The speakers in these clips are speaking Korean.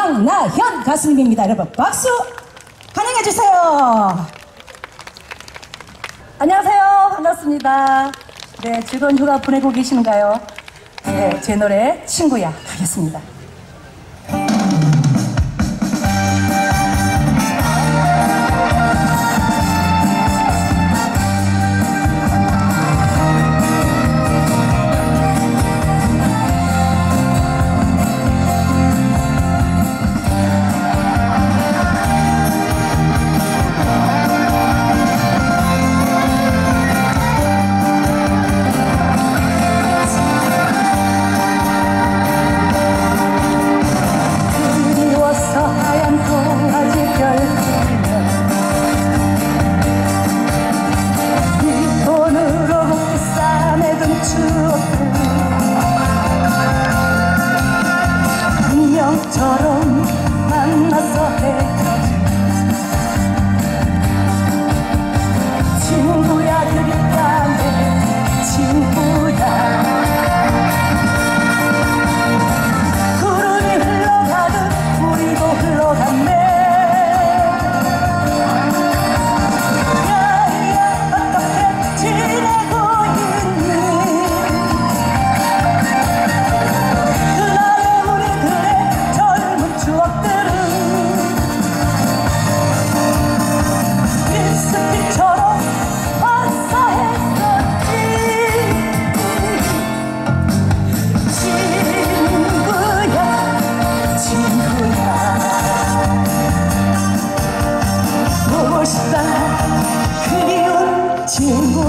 황나현 가수님입니다. 여러분 박수 환영해 주세요. 안녕하세요. 반갑습니다. 네, 즐거운 휴가 보내고 계신가요? 네, 제 노래 친구야 가겠습니다. дорог.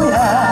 Hallelujah.